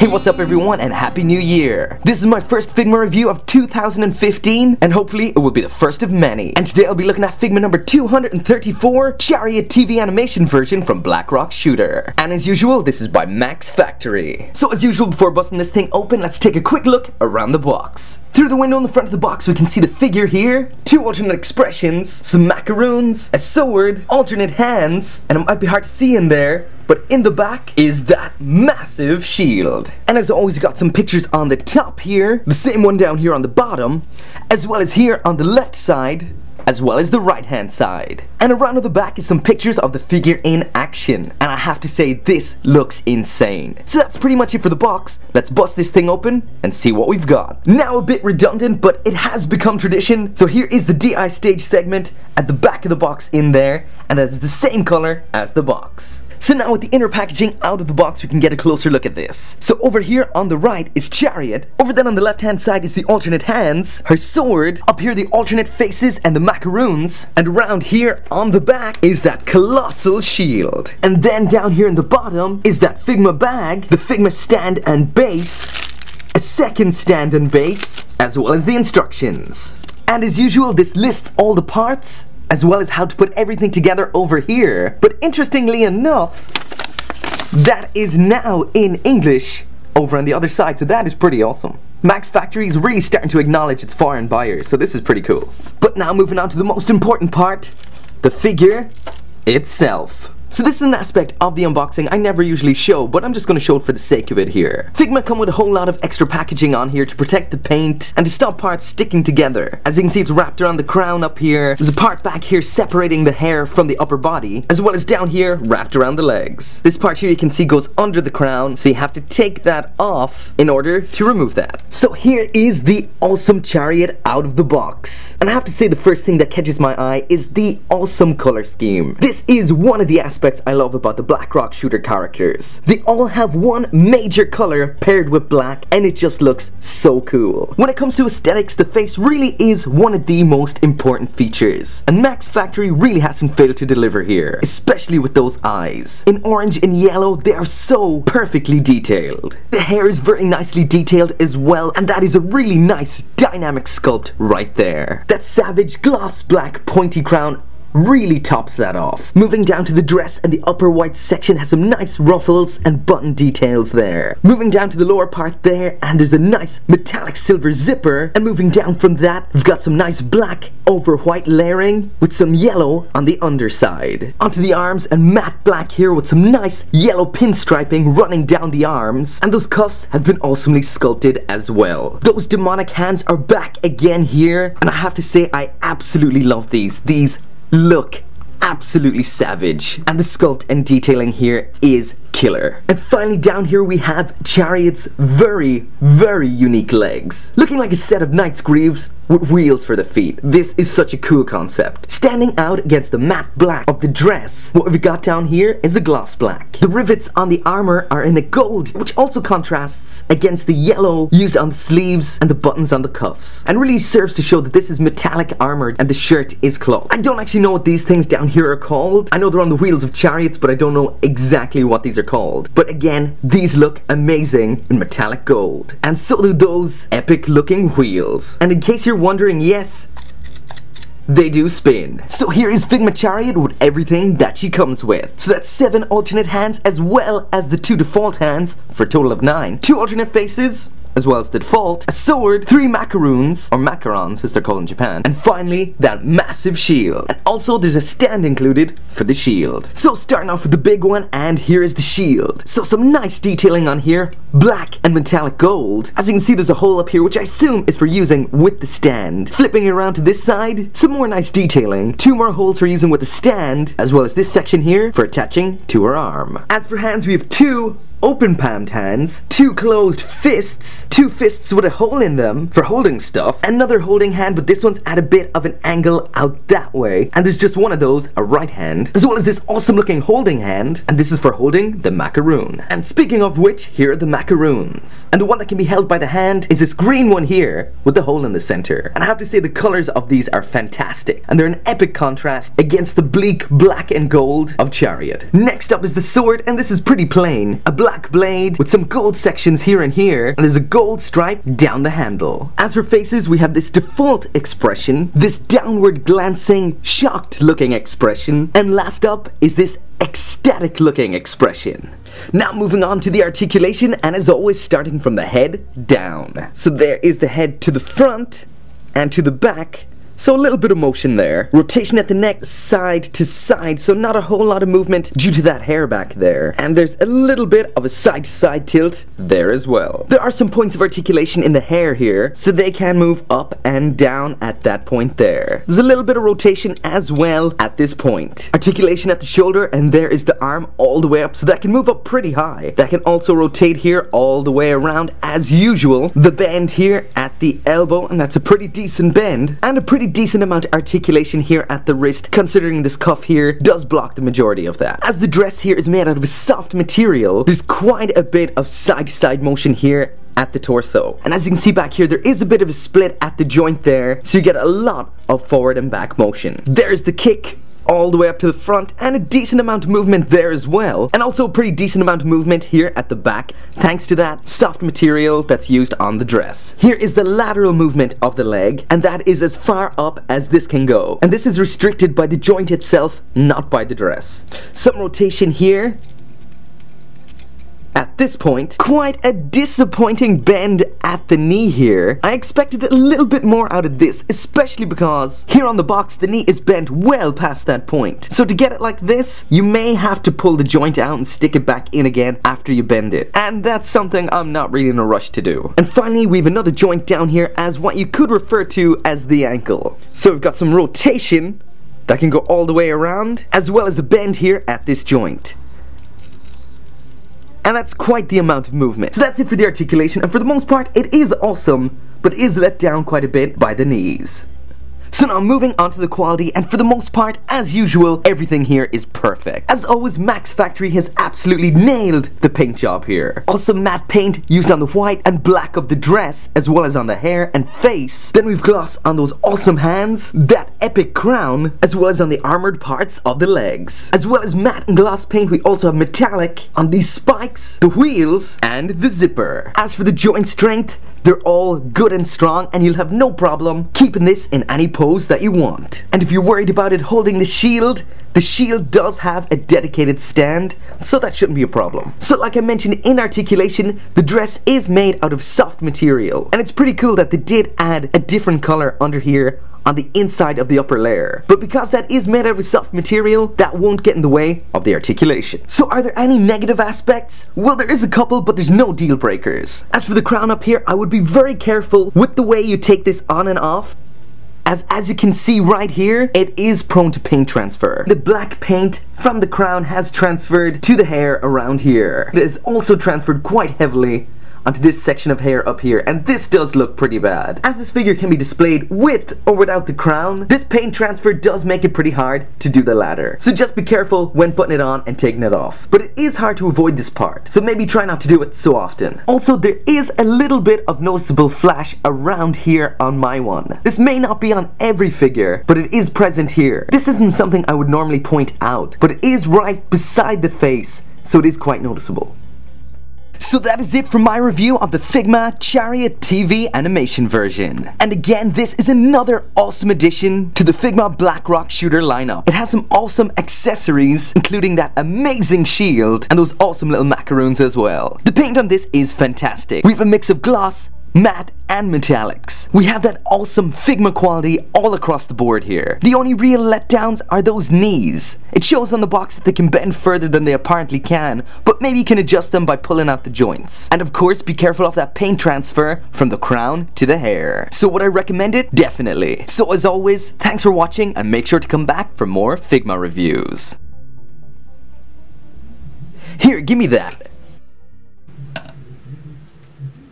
Hey, what's up everyone and Happy New Year! This is my first Figma review of 2015 and hopefully it will be the first of many. And today I'll be looking at Figma number 234, Chariot TV animation version from Black Rock Shooter. And as usual, this is by Max Factory. So as usual, before busting this thing open, let's take a quick look around the box. Through the window in the front of the box, we can see the figure here, two alternate expressions, some macaroons, a sword, alternate hands, and it might be hard to see in there, but in the back is that massive shield. And as always, got some pictures on the top here, the same one down here on the bottom, as well as here on the left side, as well as the right hand side. And around the back is some pictures of the figure in action. And I have to say, this looks insane. So that's pretty much it for the box. Let's bust this thing open and see what we've got. Now a bit redundant, but it has become tradition. So here is the DI stage segment at the back of the box in there. And that is the same color as the box. So now with the inner packaging out of the box, we can get a closer look at this. So over here on the right is Chariot. Over then on the left hand side is the alternate hands, her sword. Up here the alternate faces and the macaroons. And around here on the back is that colossal shield. And then down here in the bottom is that Figma bag, the Figma stand and base, a second stand and base, as well as the instructions. And as usual, this lists all the parts as well as how to put everything together over here. But interestingly enough, that is now in English over on the other side, so that is pretty awesome. Max Factory is really starting to acknowledge its foreign buyers, so this is pretty cool. But now moving on to the most important part, the figure itself. So this is an aspect of the unboxing I never usually show, but I'm just going to show it for the sake of it here. Figma come with a whole lot of extra packaging on here to protect the paint and to stop parts sticking together. As you can see, it's wrapped around the crown up here. There's a part back here separating the hair from the upper body, as well as down here wrapped around the legs. This part here you can see goes under the crown, so you have to take that off in order to remove that. So here is the awesome chariot out of the box. And I have to say the first thing that catches my eye is the awesome color scheme. This is one of the aspects aspects I love about the Black Rock shooter characters. They all have one major color paired with black and it just looks so cool. When it comes to aesthetics, the face really is one of the most important features. And Max Factory really hasn't failed to deliver here, especially with those eyes. In orange and yellow, they are so perfectly detailed. The hair is very nicely detailed as well and that is a really nice dynamic sculpt right there. That savage gloss black pointy crown really tops that off. Moving down to the dress and the upper white section has some nice ruffles and button details there. Moving down to the lower part there and there's a nice metallic silver zipper and moving down from that we've got some nice black over white layering with some yellow on the underside. Onto the arms and matte black here with some nice yellow pinstriping running down the arms and those cuffs have been awesomely sculpted as well. Those demonic hands are back again here and I have to say I absolutely love these. These look absolutely savage. And the sculpt and detailing here is killer. And finally down here we have Chariot's very, very unique legs. Looking like a set of knight's greaves with wheels for the feet. This is such a cool concept. Standing out against the matte black of the dress, what we've got down here is a gloss black. The rivets on the armor are in a gold, which also contrasts against the yellow used on the sleeves and the buttons on the cuffs. And really serves to show that this is metallic armor and the shirt is cloth. I don't actually know what these things down here are called. I know they're on the wheels of chariots, but I don't know exactly what these are called. But again, these look amazing in metallic gold. And so do those epic looking wheels. And in case you're wondering, yes, they do spin. So here is Figma Chariot with everything that she comes with. So that's 7 alternate hands as well as the 2 default hands for a total of 9. 2 alternate faces, as well as the default, a sword, three macaroons, or macarons as they're called in Japan, and finally, that massive shield. And also, there's a stand included for the shield. So starting off with the big one, and here is the shield. So some nice detailing on here, black and metallic gold. As you can see, there's a hole up here, which I assume is for using with the stand. Flipping around to this side, some more nice detailing. Two more holes for using with the stand, as well as this section here for attaching to her arm. As for hands, we have two open palmed hands, two closed fists, two fists with a hole in them for holding stuff, another holding hand but this one's at a bit of an angle out that way, and there's just one of those, a right hand, as well as this awesome looking holding hand, and this is for holding the macaroon. And speaking of which, here are the macaroons. And the one that can be held by the hand is this green one here, with the hole in the center. And I have to say the colors of these are fantastic, and they're an epic contrast against the bleak black and gold of Chariot. Next up is the sword, and this is pretty plain. A black black blade with some gold sections here and here, and there's a gold stripe down the handle. As for faces, we have this default expression, this downward glancing, shocked looking expression, and last up is this ecstatic looking expression. Now moving on to the articulation, and as always starting from the head down. So there is the head to the front, and to the back, so a little bit of motion there. Rotation at the neck side to side, so not a whole lot of movement due to that hair back there. And there's a little bit of a side to side tilt there as well. There are some points of articulation in the hair here, so they can move up and down at that point there. There's a little bit of rotation as well at this point. Articulation at the shoulder, and there is the arm all the way up, so that can move up pretty high. That can also rotate here all the way around as usual. The bend here at the elbow, and that's a pretty decent bend, and a pretty decent amount of articulation here at the wrist, considering this cuff here does block the majority of that. As the dress here is made out of a soft material, there's quite a bit of side-to-side -side motion here at the torso. And as you can see back here, there is a bit of a split at the joint there, so you get a lot of forward and back motion. There's the kick, all the way up to the front and a decent amount of movement there as well and also a pretty decent amount of movement here at the back thanks to that soft material that's used on the dress. Here is the lateral movement of the leg and that is as far up as this can go and this is restricted by the joint itself not by the dress. Some rotation here at this point, quite a disappointing bend at the knee here. I expected a little bit more out of this, especially because here on the box the knee is bent well past that point. So to get it like this, you may have to pull the joint out and stick it back in again after you bend it. And that's something I'm not really in a rush to do. And finally, we have another joint down here as what you could refer to as the ankle. So we've got some rotation that can go all the way around, as well as a bend here at this joint. And that's quite the amount of movement. So that's it for the articulation, and for the most part, it is awesome, but is let down quite a bit by the knees. So now moving on to the quality, and for the most part, as usual, everything here is perfect. As always, Max Factory has absolutely nailed the paint job here. Also matte paint used on the white and black of the dress, as well as on the hair and face. Then we've gloss on those awesome hands, that epic crown, as well as on the armored parts of the legs. As well as matte and gloss paint, we also have metallic on these spikes, the wheels, and the zipper. As for the joint strength, they're all good and strong and you'll have no problem keeping this in any pose that you want. And if you're worried about it holding the shield, the shield does have a dedicated stand, so that shouldn't be a problem. So like I mentioned in articulation, the dress is made out of soft material. And it's pretty cool that they did add a different color under here on the inside of the upper layer. But because that is made out of soft material, that won't get in the way of the articulation. So are there any negative aspects? Well, there is a couple, but there's no deal breakers. As for the crown up here, I would be very careful with the way you take this on and off as as you can see right here, it is prone to paint transfer. The black paint from the crown has transferred to the hair around here. It is also transferred quite heavily onto this section of hair up here and this does look pretty bad. As this figure can be displayed with or without the crown, this paint transfer does make it pretty hard to do the latter. So just be careful when putting it on and taking it off. But it is hard to avoid this part, so maybe try not to do it so often. Also, there is a little bit of noticeable flash around here on my one. This may not be on every figure, but it is present here. This isn't something I would normally point out, but it is right beside the face, so it is quite noticeable. So that is it for my review of the Figma Chariot TV animation version. And again, this is another awesome addition to the Figma Black Rock shooter lineup. It has some awesome accessories, including that amazing shield and those awesome little macaroons as well. The paint on this is fantastic. We have a mix of gloss, matte, and metallics. We have that awesome Figma quality all across the board here. The only real letdowns are those knees. It shows on the box that they can bend further than they apparently can, but maybe you can adjust them by pulling out the joints. And of course, be careful of that paint transfer from the crown to the hair. So would I recommend it? Definitely. So as always, thanks for watching and make sure to come back for more Figma reviews. Here, give me that.